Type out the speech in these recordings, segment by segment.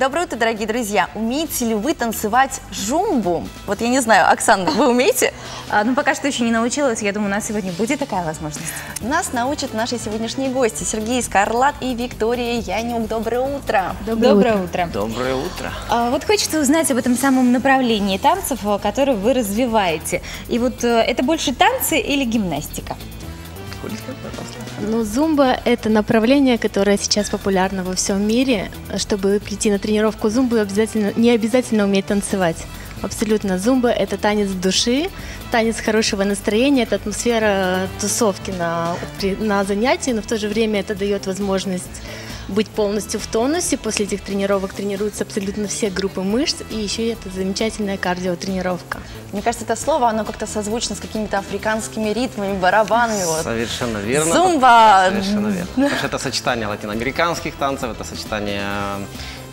Доброе утро, дорогие друзья. Умеете ли вы танцевать жумбу? Вот я не знаю, Оксана, вы умеете? А, ну, пока что еще не научилась. Я думаю, у нас сегодня будет такая возможность. Нас научат наши сегодняшние гости. Сергей Скарлат и Виктория Янюк. Доброе утро. Доброе, утро. Доброе утро. А, вот хочется узнать об этом самом направлении танцев, э, которое вы развиваете. И вот э, это больше танцы или гимнастика? Ну, зумба – это направление, которое сейчас популярно во всем мире. Чтобы прийти на тренировку зумбы, обязательно, не обязательно уметь танцевать. Абсолютно. Зумба – это танец души, танец хорошего настроения, это атмосфера тусовки на, на занятии, но в то же время это дает возможность быть полностью в тонусе. После этих тренировок тренируются абсолютно все группы мышц, и еще это замечательная кардиотренировка. Мне кажется, это слово, оно как-то созвучно с какими-то африканскими ритмами, барабанами. Вот. Совершенно верно. Зумба! Совершенно верно. Потому что это сочетание латиноамериканских танцев, это сочетание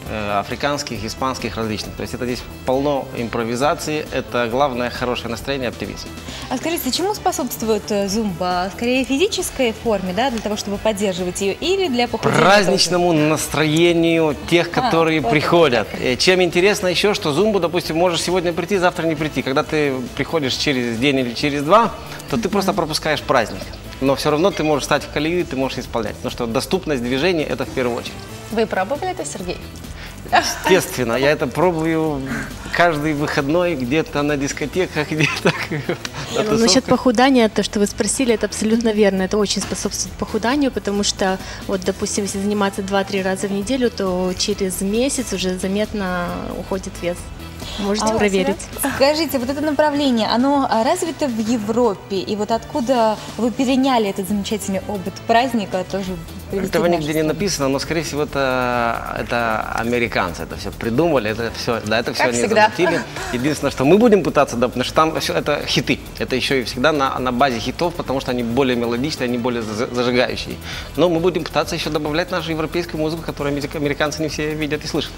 африканских, испанских, различных. То есть это здесь полно импровизации, это главное хорошее настроение, оптимизм. А скажите, чему способствует э, зумба? Скорее физической форме, да, для того, чтобы поддерживать ее, или для похудения? Праздничному настроению тех, которые вот приходят. Э, Чем интересно еще, что зумбу, допустим, можешь сегодня прийти, завтра не прийти. Когда ты приходишь через день или через два, то ты просто пропускаешь праздник. Но все равно ты можешь стать в колею, ты можешь исполнять. Потому что доступность движения – это в первую очередь. Вы пробовали это, Сергей? Естественно, я это пробую каждый выходной где-то на дискотеках, где-то на Ну, Насчет похудания, то, что вы спросили, это абсолютно верно. Это очень способствует похуданию, потому что, вот, допустим, если заниматься 2-3 раза в неделю, то через месяц уже заметно уходит вес. Можете А, проверить. Скажите, вот это направление, оно а, развито в Европе, и вот откуда вы переняли этот замечательный опыт праздника, тоже Этого нигде не написано, но, скорее всего, это, это американцы это все придумали, это все, да, это все Как они всегда. замутили. Единственное, что мы будем пытаться, да, потому что там все это хиты. Это еще и всегда на, на базе хитов, потому что они более мелодичные, они более за- зажигающие. Но мы будем пытаться еще добавлять нашу европейскую музыку, которую америк- американцы не все видят и слышат.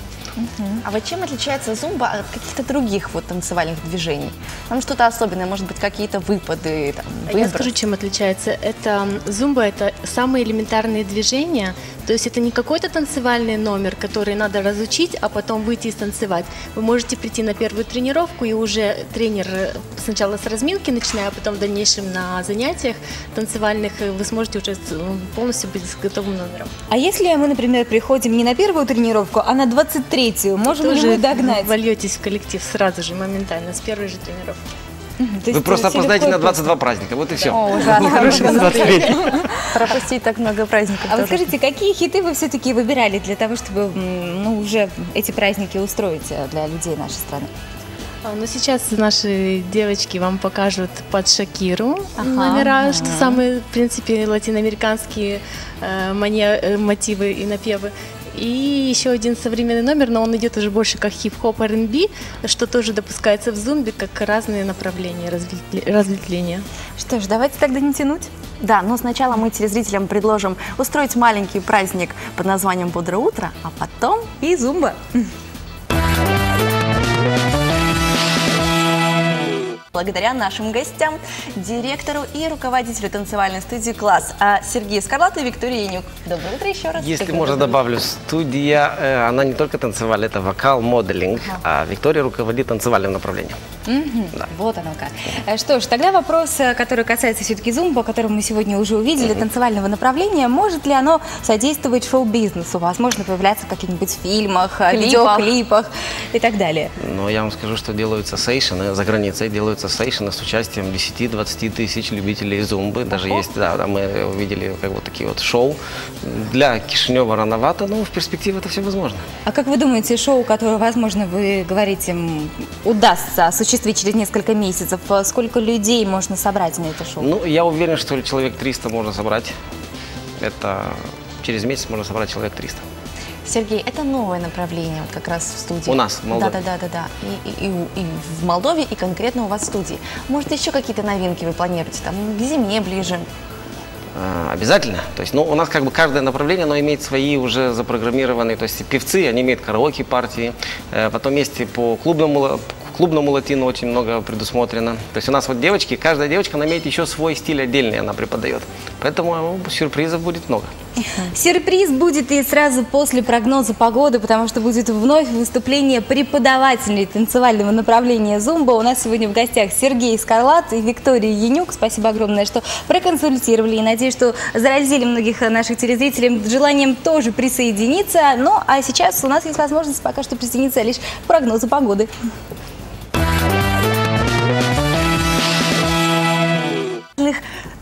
А вот чем отличается зумба от каких-то других вот танцевальных движений? Там что-то особенное, может быть, какие-то выпады, там, Я выброс? скажу, чем отличается. Это зумба, это самые элементарные движения. То есть это не какой-то танцевальный номер, который надо разучить, а потом выйти и станцевать. Вы можете прийти на первую тренировку, и уже тренер э, сначала с разминки, начиная, а потом в дальнейшем на занятиях танцевальных, э, вы сможете уже м, полностью быть с готовым номером. А если мы, например, приходим не на первую тренировку, а на 23-ю, можем ли мы догнать? вольетесь в коллектив сразу же, моментально, с первой же тренировки. Вы просто это опоздаете на и просто. 22 праздника, вот и все. О, ужасно. Хороший на 23. Пропустить так много праздников А вы скажите, какие хиты вы все-таки выбирали для того, чтобы ну, уже эти праздники устроить э, для людей нашей страны? А, Ну, сейчас наши девочки вам покажут под Шакиру Ага. номера, что самые, в принципе, латиноамериканские э, мане- э, мотивы и напевы. И еще один современный номер, но он идет уже больше как хип-хоп R&B, что тоже допускается в зумбе, как разные направления разветвле- разветвления. Что ж, давайте тогда не тянуть. Да, но сначала мы телезрителям предложим устроить маленький праздник под названием «Бодрое утро», а потом И зумба. Благодаря нашим гостям, директору и руководителю танцевальной студии «Класс» а, Сергею Скарлату и Виктории Янюк. Доброе утро еще раз. Если можно, добавлю, студия, э, она не только танцевали, это вокал, моделинг, а Виктория руководит танцевальным направлением. Да. Вот оно как. Э, Что ж, тогда вопрос, э, который касается все-таки зумба, который мы сегодня уже увидели, танцевального направления. Может ли оно содействовать шоу-бизнесу? Возможно, появляться в каких-нибудь фильмах, Клипах. видеоклипах и так далее. Но я вам скажу, что делаются сейшены за границей, делаются сейшены с участием 10-20 тысяч любителей зумбы. Даже есть, да, мы увидели как вот такие вот шоу. Для Кишинева рановато, но в перспективе это все возможно. А как вы думаете, шоу, которое, возможно, вы говорите, удастся осуществить через несколько месяцев, э, сколько людей можно собрать на это шоу? Ну, я уверен, что человек 300 можно собрать. Это через месяц можно собрать человек 300. Сергей, это новое направление вот как раз в студии. У нас, в Молдове. Да, да, да, да, да. И, и- и и в Молдове, и конкретно у вас в студии. Может, еще какие-то новинки вы планируете? Там к зиме ближе. А, Обязательно. То есть, ну, у нас как бы каждое направление, оно имеет свои уже запрограммированные, то есть певцы, они имеют караоке партии, Э, потом есть и по клубному, клубному латину очень много предусмотрено. То есть у нас вот девочки, каждая девочка, она имеет еще свой стиль отдельный, она преподает. Поэтому ну, сюрпризов будет много. Сюрприз будет и сразу после прогноза погоды, потому что будет вновь выступление преподавателей танцевального направления зумба. У нас сегодня в гостях Сергей Скарлат и Виктория Янюк. Спасибо огромное, что проконсультировали. И надеюсь, что заразили многих наших телезрителей желанием тоже присоединиться. Ну, а сейчас у нас есть возможность пока что присоединиться лишь к прогнозу погоды.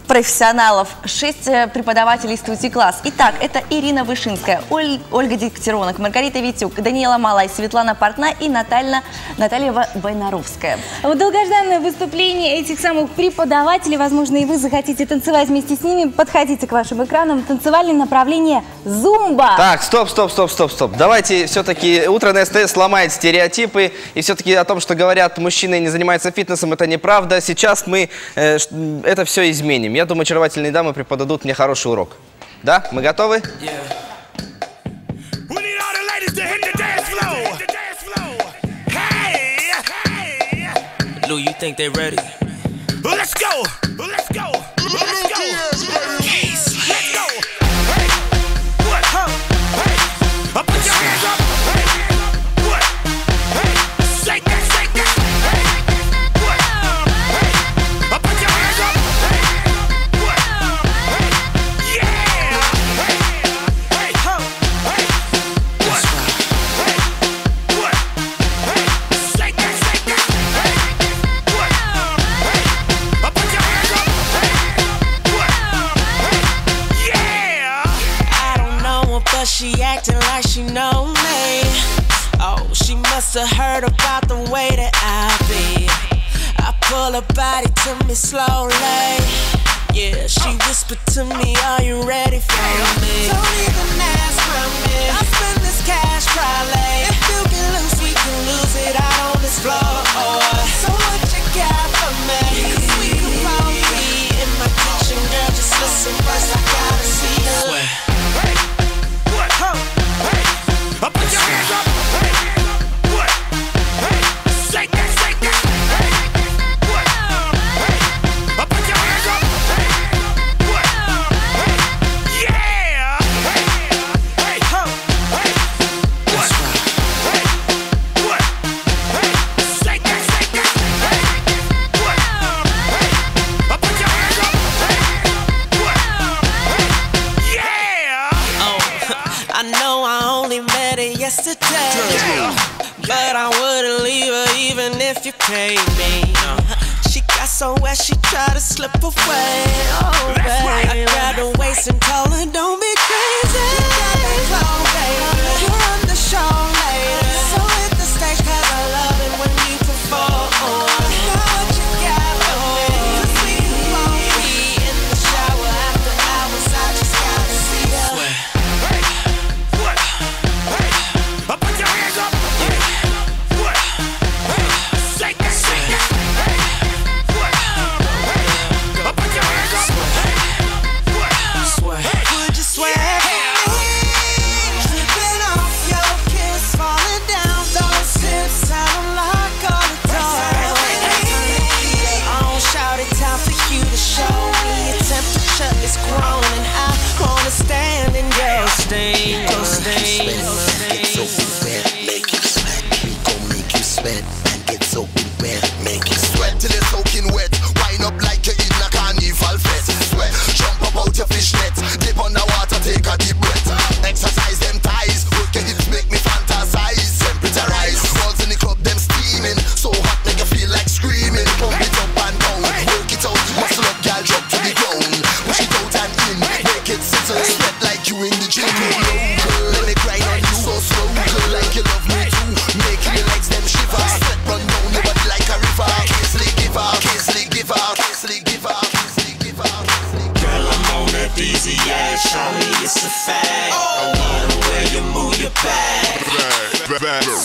Профессионалов, шесть э, преподавателей студии класс. Итак, это Ирина Вышинская, Оль, Ольга Дегтяронок, Маргарита Витюк, Даниэла Малай, Светлана Портна и Наталья, Наталья Войнаровская. Вот долгожданное выступление этих самых преподавателей, возможно, и вы захотите танцевать вместе с ними, подходите к вашим экранам. Танцевальное направление зумба. Так, стоп, стоп, стоп, стоп, стоп. Давайте все-таки утро на СТС сломает стереотипы. И все-таки о том, что говорят, мужчины не занимаются фитнесом, это неправда. Сейчас мы э, это все изменим. Я думаю, очаровательные дамы преподадут мне хороший урок. Да? Мы готовы? Lou, you think they ready? Let's go! About the way that I be. I pull her body to me slowly. Yeah, she whispered to me, Are you ready for me? Don't even ask for me. I spend this cash probably. If you get loose, we can lose it out on this floor. So what you got for me? Cause we can both be in my kitchen, girl. Just listen first, I gotta pay me. Uh. She got so wet, she tried to slip away. Oh, baby. I grabbed her waist and told her, don't be crazy. You got that clone, baby. You're on the show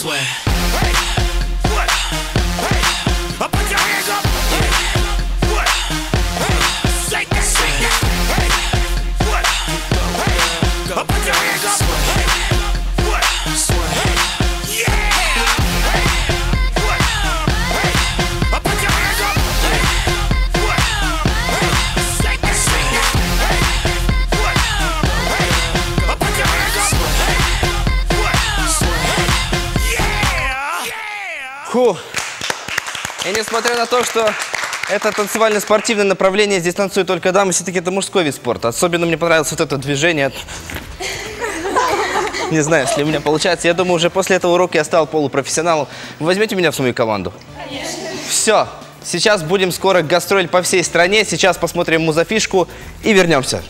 Sweat. What? Put your hands up. What? Shake that, that. What? Put your hands up. Несмотря на то, что это танцевально-спортивное направление, здесь танцуют только дамы, все-таки это мужской вид спорта. Особенно мне понравилось вот это движение. Не знаю, если у меня получается. Я думаю, уже после этого урока я стал полупрофессионалом. Вы возьмете меня в свою команду? Конечно. Все. Сейчас будем скоро гастроль по всей стране. Сейчас посмотрим музафишку и вернемся.